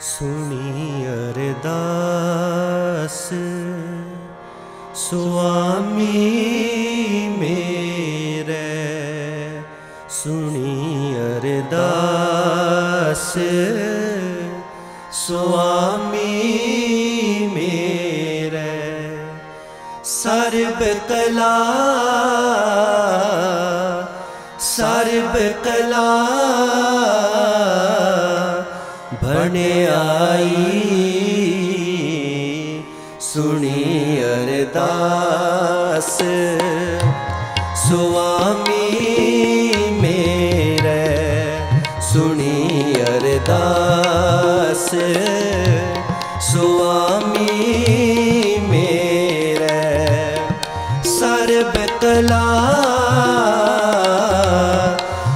ਸੁਣੀ ਅਰਦਾਸ। ਸੁਆਮੀ ਮੇਰੇ ਸੁਣੀ ਅਰਦਾਸ। ਸੁਆਮੀ ਮੇਰੇ ਸਰਬ ਕਲਾ ਸਰਬ ਕਲਾ। ਆਈ। ਸੁਣੀ ਅਰਦਾਸ ਸੁਆਮੀ ਮੇਰੇ ਸੁਣੀ ਅਰਦਾਸ ਸੁਆਮੀ ਮੇਰੇ। ਸਰਬ ਕਲਾ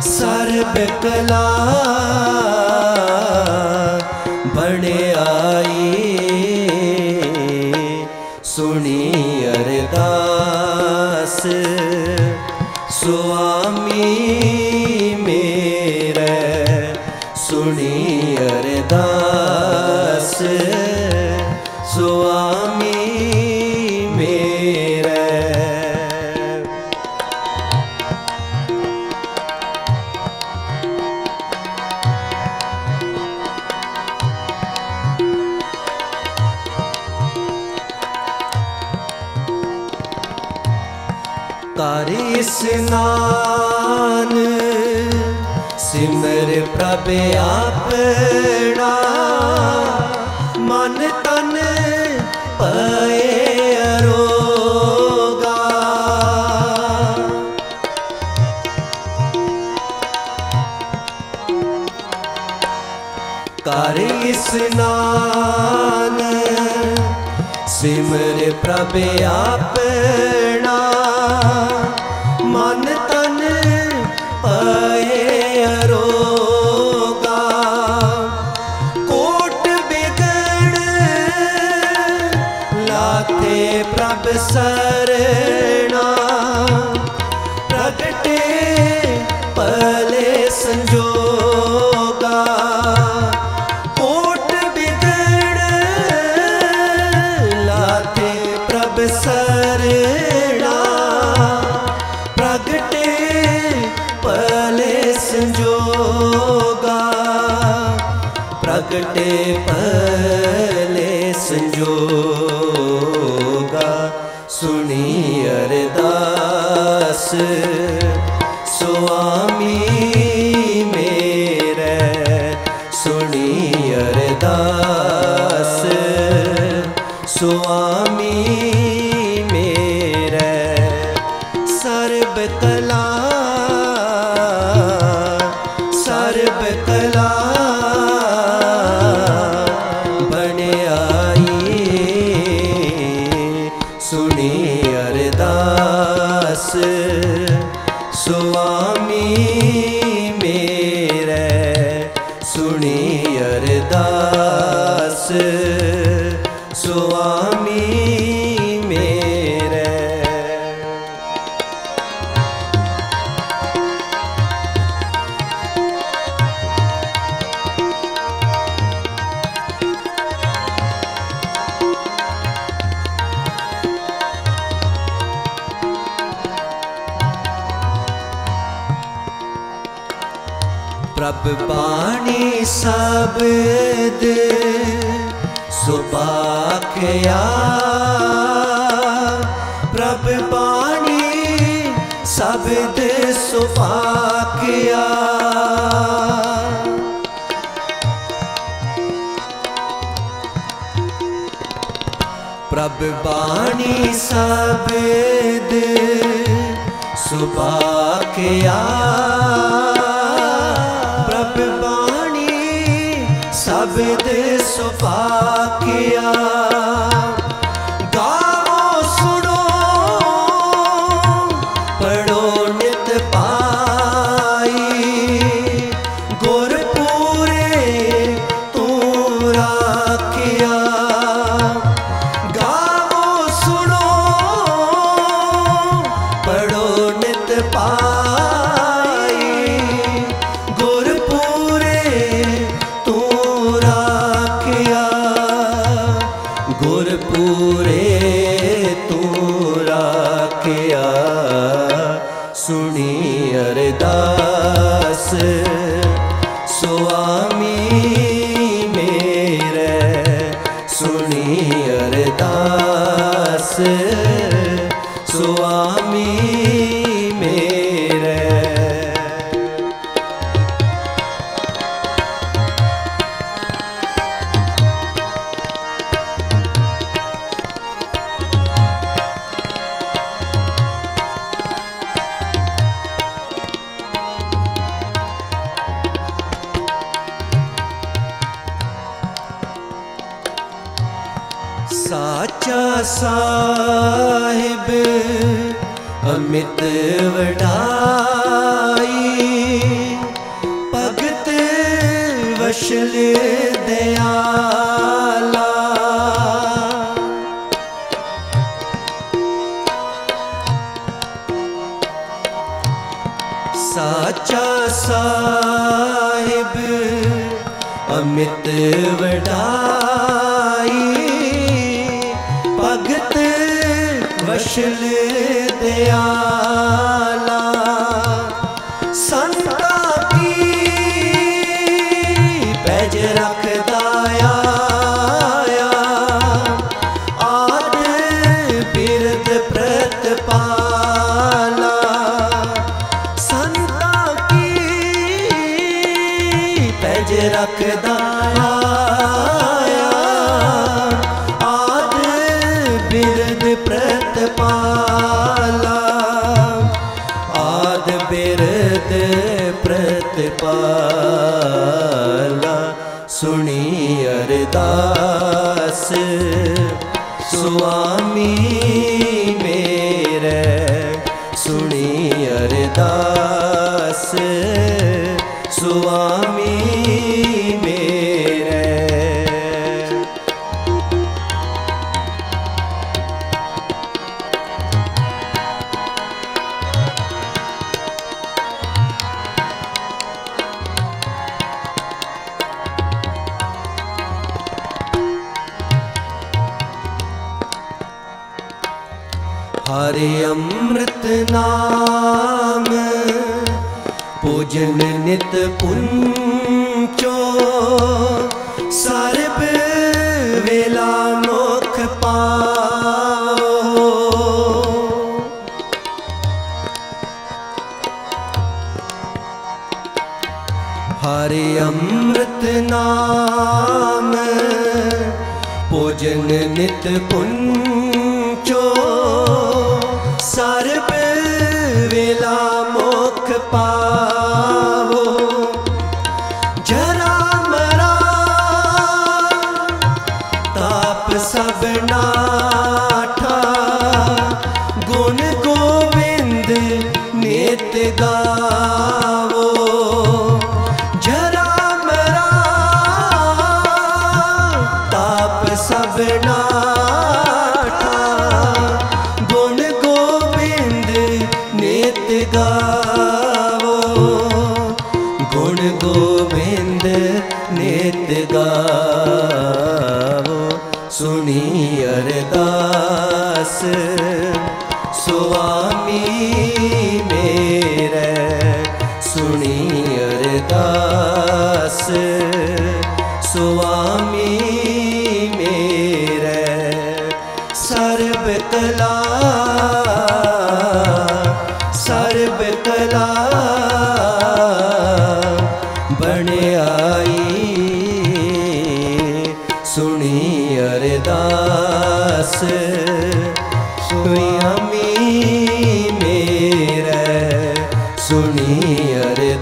ਸਰਬ ਕਲਾ ਸੁਣੀ ਅਰਦਾਸ। ਸੁਆਮੀ ਮੇਰੇ। ਕਰ ਇਸਨਾਨ ਸਿਮਰ ਪ੍ਰਭ ਆਪਣਾ ਮਨ ਤਨ ਪਏ ਅਰੋਗਾ। ਕਰ ਇਸਨਾਨ ਸਿਮਰ ਪ੍ਰਭ ਆਪਣਾ ਸਰਣਾ। ਪ੍ਰਗਟੇ ਪਲੇ ਸੰਜੋਗਾ। ਕੋਟ ਬਿਗੜ ਲਾਤੇ ਪ੍ਰਭ ਸਰਣਾ। ਪ੍ਰਗਟੇ ਪਲੇ ਸੰਜੋਗਾ। ਪ੍ਰਗਟੇ ਅਰਦਾਸ ਸੁਆਮੀ ਮੇਰੇ ਸੁਣੀ ਅਰਦਾਸ ਸੁਆਮੀ ਸਬਦ ਸੁਭਾਖਿਆ ਪ੍ਰਭ ਬਾਣੀ ਸਬਦ ਸੁਭਾਖਿਆ ਪ੍ਰਭ ਬਾਣੀ ਸਬਦ ਸੁਭਾਖਿਆ ਪ੍ਰਭ ਬਾਣੀ ਸਬਦ ਸੁਭਾਖਿਆ ਗਾਵੋ ਸੁਣੋ ਪੜੋ ਨਿਤ ਪਾਈ। ਗੁਰ ਪੂਰੇ ਤੂੰ ਰਾਖਿਆ। ਗਾਵੋ ਸੁਣੋ ਪੜੋ ਨਿਤ ਪਾਈ ਸੁਣੀ ਸੁਆਮੀ ਸਾਚਾ ਸਾਹਿਬ ਅਮਿਤ ਵਡਾਈ। ਭਗਤ ਵਸ਼ਲ ਦਿਆਲਾ। ਸਾਚਾ ਸਾਹਿਬ ਅਮਿਤ ਵਡਾਈ। ਵਸ਼ਲ ਪ੍ਰਤਪਾਲਾ ਸੁਣੀ ਅਰਦਾਸ। ਸੁਆਮੀ ਮੇਰੇ ਸੁਣੀ ਅਰਦਾਸ। ਸੁਆਮੀ ਮੇਰੇ ਨਿਤ ਪੁੰਚੋ, ਸਰਬ ਵੇਲਾ ਮੁਖ ਪਾਓ। ਹਰਿ ਅੰਮ੍ਰਿਤ ਨਾਮ, ਭੋਜਨ ਨਿਤ ਪੁੰਚੋ, ਸਰਬ ਵੇਲਾ ਮੁਖ ਪਾਵੋ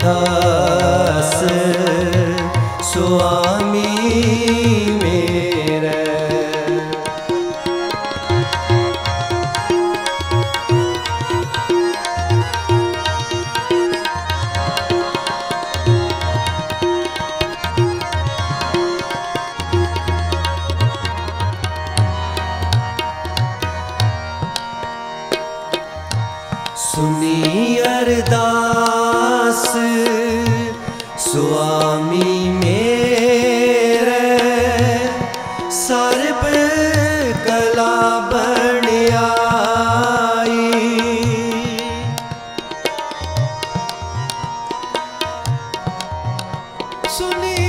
ਅਰਦਾਸ ਸੁਆਮੀ ਮੇਰੇ ਸੁਨੀ ਅਰਦਾਸ ਸੁਆਮੀ ਮੇਰੇ ਸਰਬ ਕਲਾ ਬਣਾਈ ਸੁਣੀ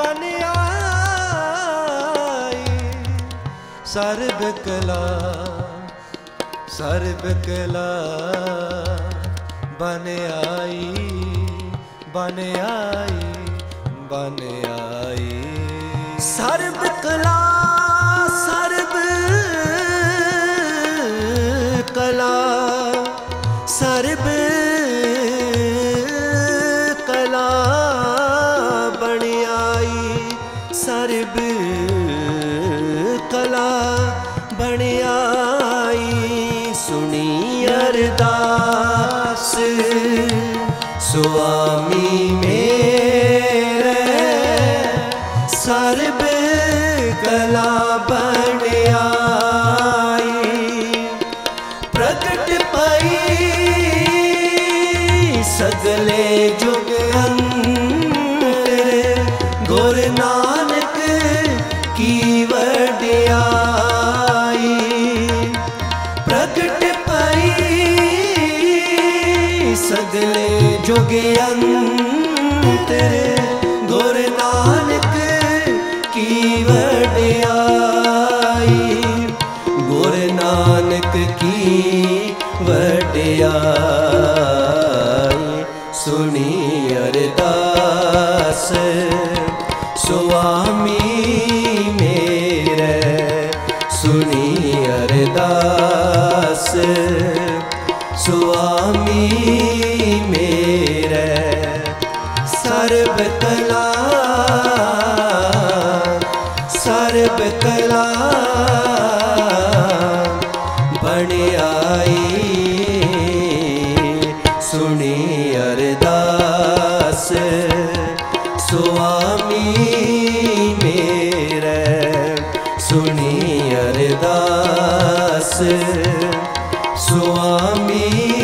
ਬਨ ਆਈ ਸਰਬ ਕਲਾ ਸਰਬ ਕਲਾ ਬਨ ਆਈ ਬਨ ਆਈ ਬਨ ਆਈ ਸਰਬ ਕਲਾ ਸਰਬ ਕਲਾ, ਸਰਬ ਜੁਗ ਅੰਤਰ ਗੁਰ ਨਾਨਕ ਕੀ ਵਡਿਆਈ। ਪ੍ਰਗਟ ਪਈ ਸਗਲੇ ਜੁਗ ਅੰਤਰ ਸੁਆਮੀ ਮੇਰੇ ਸਰਬ ਕਲਾ ਸਰਬ ਕਲਾ ਬਣਾਈ ਸੁਣੀ ਅਰਦਾਸ ਸੁਆਮੀ ਮੇਰੇ ਸੁਆਮੀ